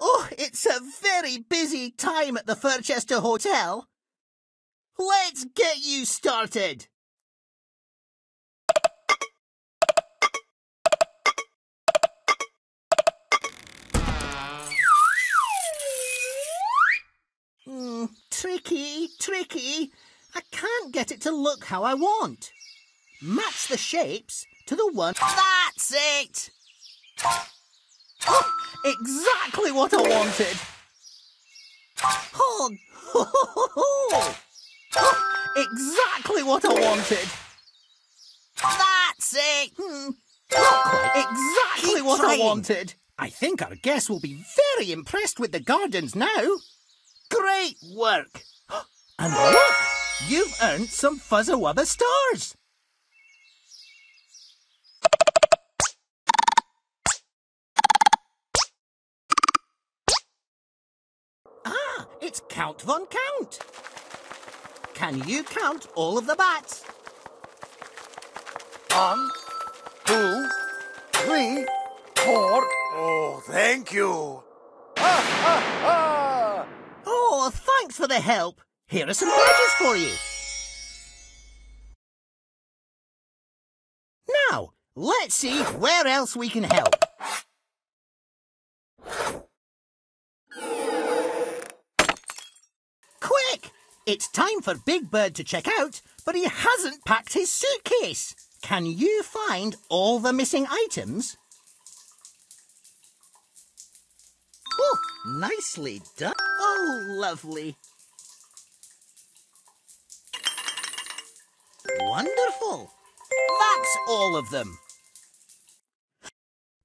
Oh, it's a very busy time at the Furchester Hotel. Let's get you started. Hmm, tricky, tricky. I can't get it to look how I want. Match the shapes to the one. That's it! Oh, exactly what I wanted. Oh, oh, exactly what I wanted. That's it. Hmm, exactly Keep what trying. I wanted. I think our guests will be very impressed with the gardens now. Great work. And look, you've earned some Fuzzer Wubber stars. Ah, it's Count Von Count. Can you count all of the bats? One, two, three, four. Oh, thank you. Ha, ha, ha. Oh, thanks for the help. Here are some badges for you. Now, let's see where else we can help. It's time for Big Bird to check out, but he hasn't packed his suitcase. Can you find all the missing items? Oh, nicely done. Oh, lovely. Wonderful. That's all of them.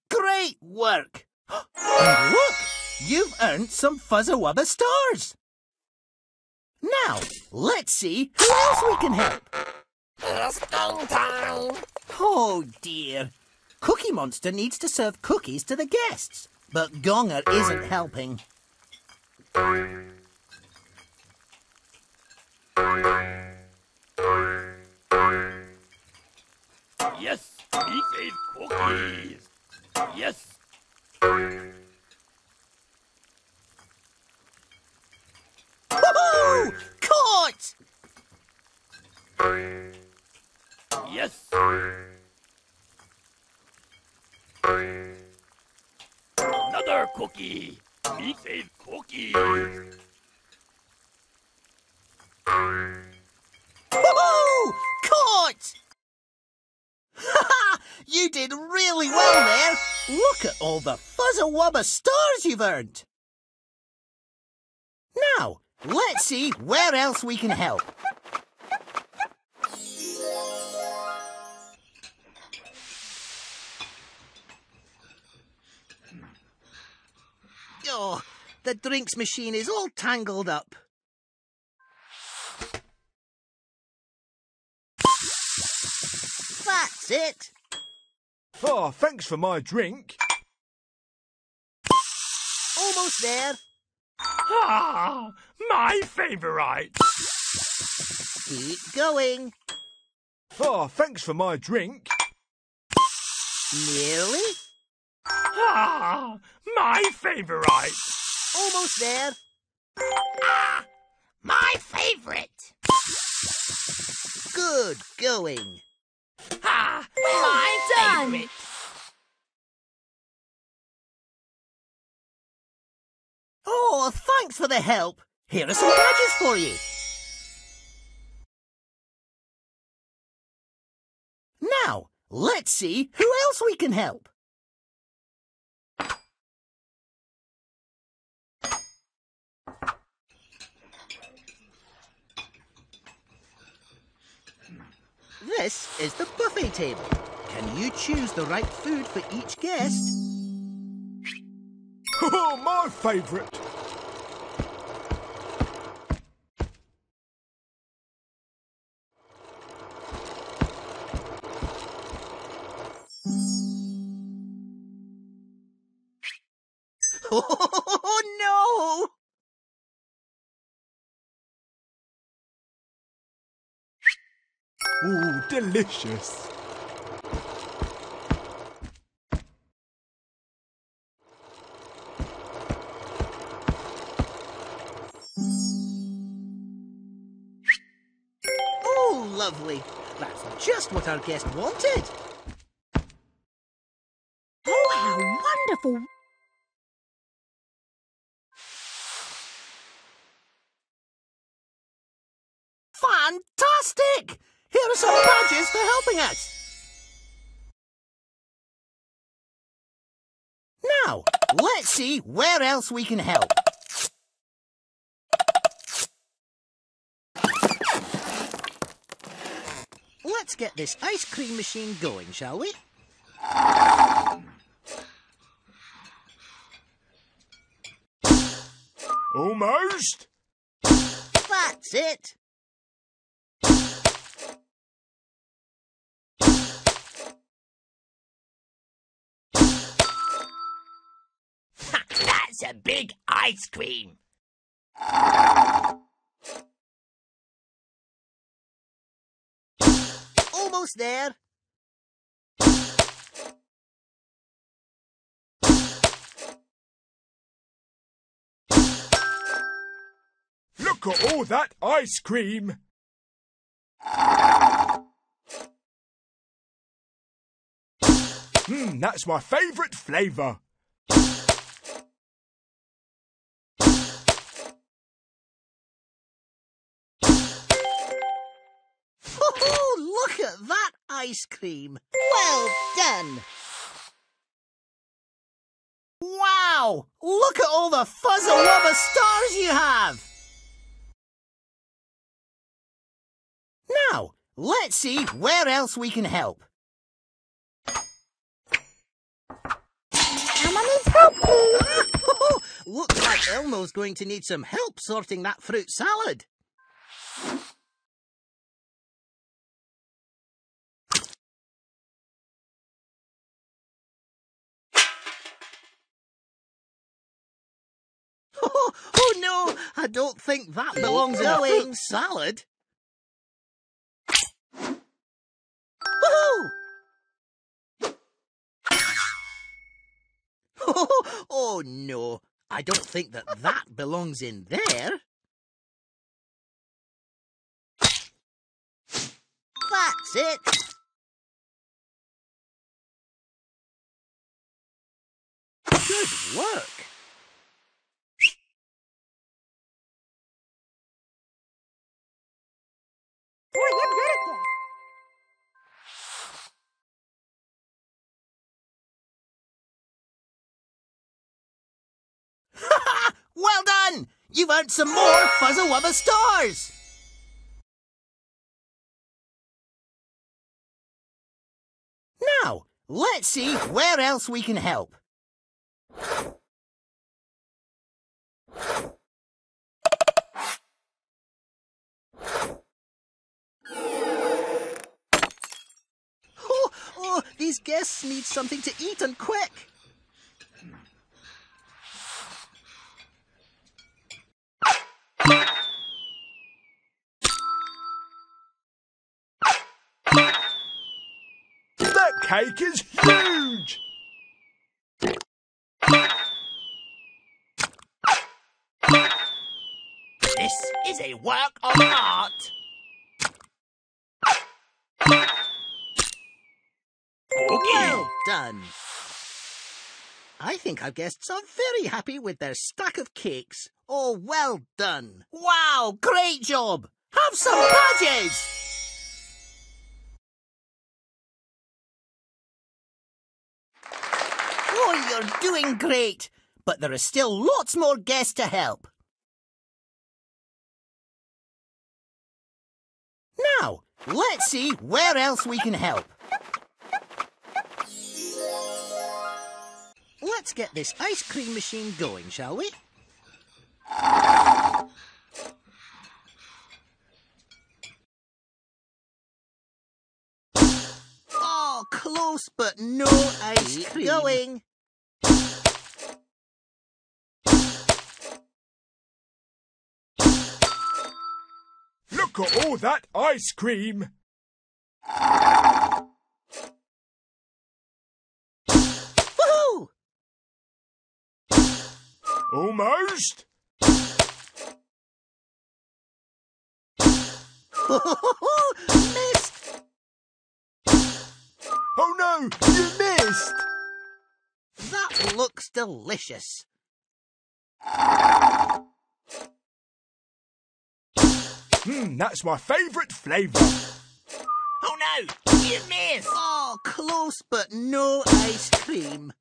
Great work. And look, you've earned some Fuzzer Wubber stars. Now, let's see who else we can help. It's game time. Oh dear. Cookie Monster needs to serve cookies to the guests, but Gonger isn't helping. Yes, we save cookies. Yes. Yes. Another cookie. We save cookie. Woohoo! Caught! You did really well there. Look at all the Fuzzer Wubber stars you've earned. Now, let's see where else we can help. Oh, the drinks machine is all tangled up. That's it. Oh, thanks for my drink. Almost there. Ah, my favorite. Keep going. Oh, thanks for my drink. Nearly. Ah, my favorite. Almost there. Ah, my favorite. Good going. Ha! My done. favorite. Oh, thanks for the help. Here are some badges for you. Now, let's see who else we can help. This is the buffet table. Can you choose the right food for each guest? Oh, my favourite. Ooh, delicious. Ooh, lovely. That's just what our guest wanted. Oh, how wonderful. Fantastic! Here are some badges for helping us. Now, let's see where else we can help. Let's get this ice cream machine going, shall we? Almost. That's it. That's a big ice cream. Almost there. Look at all that ice cream. Hmm, that's my favourite flavour. Ice cream. Well done. Wow! Look at all the fuzzer wubber stars you have. Now, let's see where else we can help. Someone needs help, please. Looks like Elmo's going to need some help sorting that fruit salad. Oh, oh no, I don't think that belongs in a fruit salad. Woohoo! Oh, oh no, I don't think that that belongs in there. That's it. Good work. You've earned some more Fuzzle Wubber stars! Now, let's see where else we can help. Oh, oh, these guests need something to eat and quick. Cake is huge. This is a work of art. Well done. I think our guests are very happy with their stack of cakes. Oh, well done. Wow, great job. Have some badges. You're doing great. But there are still lots more guests to help. Now, let's see where else we can help. Let's get this ice cream machine going, shall we? Oh, close, but no ice cream. going. for all that ice cream! Woohoo! Almost! missed! Oh no! You missed! That looks delicious. Hmm, that's my favourite flavour. Oh no, you missed! Oh, close, but no ice cream.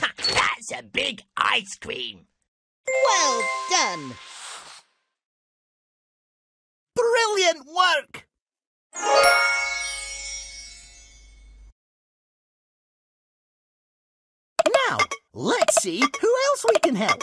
That's a big ice cream. Well done. Brilliant work. Let's see who else we can help.